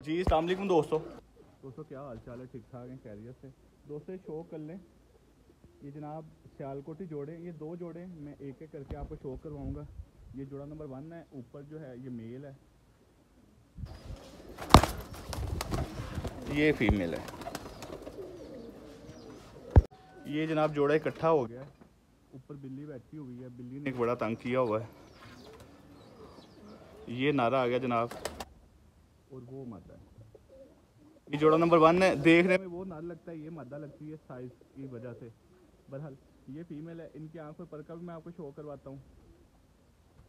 जी अलैक्म दोस्तों। दोस्तों क्या हाल चाल है? ठीक ठाक हैं कैरियर से। दोस्तों शो कर लें। ये जनाब सियालकोटी जोड़े ये दो जोड़े मैं एक एक करके आपको शो करवाऊँगा। ये जोड़ा नंबर वन है। ऊपर जो है ये मेल है। ये फीमेल है। ये जनाब जोड़ा इकट्ठा हो गया है। ऊपर बिल्ली बैठी हुई है। बिल्ली ने एक बड़ा तंग किया हुआ है। ये नारा आ गया जनाब। और वो मादा है। ये जोड़ा नंबर वन है देखने में वो नार लगता है ये मादा लगती है साइज़ की वजह से। बहरहाल ये फीमेल है इनकी आँख पर पर का भी मैं आपको शो करवाता हूँ?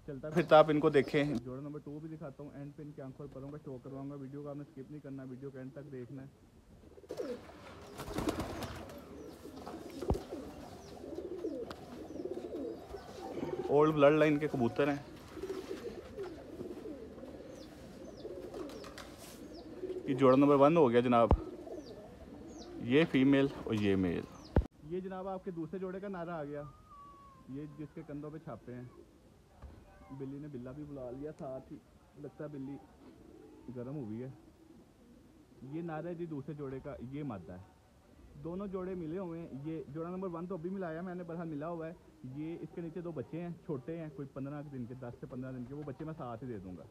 चलता फिर तो आप इनको देखें। जोड़ा नंबर टू भी दिखाता हूँ एंड पे इनकी आँखों पर का शो करवाऊँगा। वीडियो को आपने स्किप नहीं करना वीडियो के एंड तक देखना है। ओल्ड ब्लड लाइन के कबूतर हैं। जोड़ा नंबर वन हो गया जनाब। ये फीमेल और ये मेल। ये जनाब आपके दूसरे जोड़े का नारा आ गया। ये जिसके कंधों पे छापे हैं। बिल्ली ने बिल्ला भी बुला लिया, साथ ही लगता है बिल्ली गर्म हुई है। ये नारा है जी दूसरे जोड़े का, ये मादा है। दोनों जोड़े मिले हुए हैं। ये जोड़ा नंबर वन तो अभी मिलाया मैंने बरहाल मिला हुआ है। ये इसके नीचे दो बच्चे हैं, छोटे हैं, कोई पंद्रह दिन के, दस से पंद्रह दिन के, वो बच्चे मैं साथ ही दे दूँगा।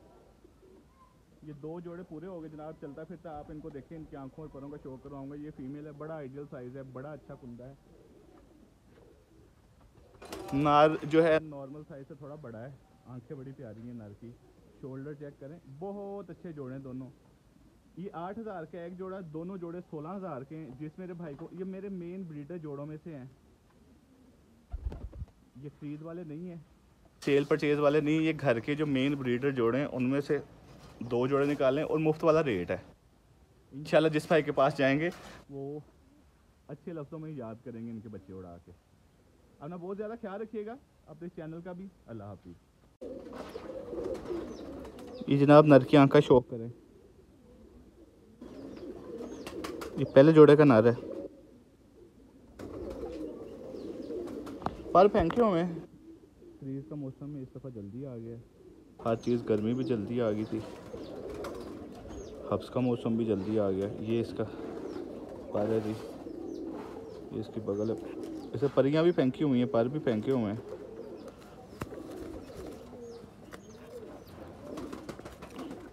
ये दो जोड़े पूरे हो गए जनाब चलता फिरता आप इनको देखें इनकी आँखों और परों का शो करवाऊँगा ये फीमेल है बड़ा आइडियल साइज़ है बड़ा अच्छा कुंदा है। नार जो है नॉर्मल साइज़ से थोड़ा बड़ा है आँखें बड़ी प्यारी हैं नर की। शोल्डर चेक करें बहुत अच्छे जोड़े हैं दोनों। ये आठ हज़ार का एक जोड़ा दोनों जोड़े सोलह हज़ार के हैं जिस मेरे भाई को ये मेरे मेन ब्रीडर जोड़ों में से हैं। ये खरीद वाले नहीं हैं। सेल परचेज वाले नहीं ये घर के जो मेन ब्रीडर जोड़े हैं उनमें से दो जोड़े निकालें और मुफ़्त वाला रेट है। इंशाल्लाह जिस भाई के पास जाएँगे वो अच्छे लफ्ज़ों में याद करेंगे इनके बच्चे उड़ा के। अपना बहुत ज़्यादा ख्याल रखिएगा अपने चैनल का भी। अल्लाह हाफिज़। ये जनाब नर की आँख का शौक करें। ये पहले जोड़े का नर है। पर फेंके हुए फ्रीज का मौसम में इस दफ़ा जल्दी आ गया हर चीज़ गर्मी भी जल्दी आ गई थी। हब्स का मौसम भी जल्दी आ गया ये इसका पर है जी, ये इसकी बगल है। इसे परियाँ भी फेंकी हुई हैं, पर भी फेंके हुए हैं।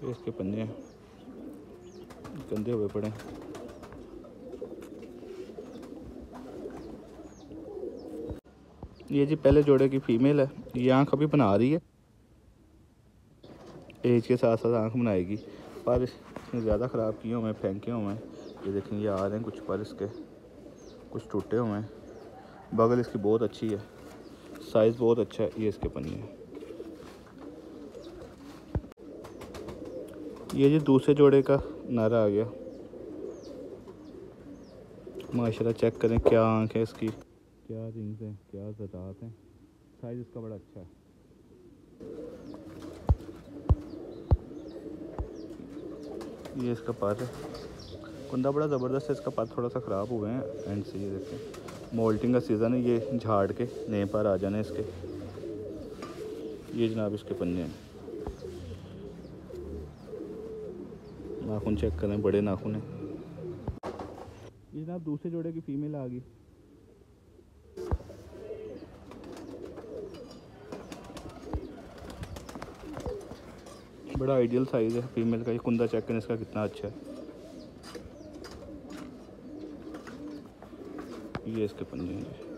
ये इसके पन्ने गंदे हुए पड़े हैं। ये जी पहले जोड़े की फीमेल है। ये आँख अभी बना रही है। एज के साथ साथ आँख बनाएगी। पर इसने ज़्यादा ख़राब किए हुए हैं फेंके हुए हैं ये देखें, ये आ रहे हैं कुछ पर इसके। कुछ टूटे हुए हैं। बगल इसकी बहुत अच्छी है। साइज़ बहुत अच्छा है, ये इसके पन्नी है। ये जी दूसरे जोड़े का नारा आ गया। माशाल्लाह, चेक करें क्या आँख है इसकी। क्या रिंग्स हैं, क्या ज़रात हैं। साइज़ इसका बड़ा अच्छा है। ये इसका पात है। कुंदा बड़ा ज़बरदस्त है, इसका पात थोड़ा सा ख़राब हुए हैं, एंड से ये देखें। मोल्टिंग का सीज़न है, ये झाड़ के नए पर आ जाने इसके। ये जनाब इसके पन्ने हैं। नाखून चेक करें, बड़े नाखून हैं। ये जनाब दूसरे जोड़े की फीमेल आ गई। बड़ा आइडियल साइज़ है फीमेल का। ये कुंदा चेक करें इसका कितना अच्छा है। ये इसके पंजे हैं। जी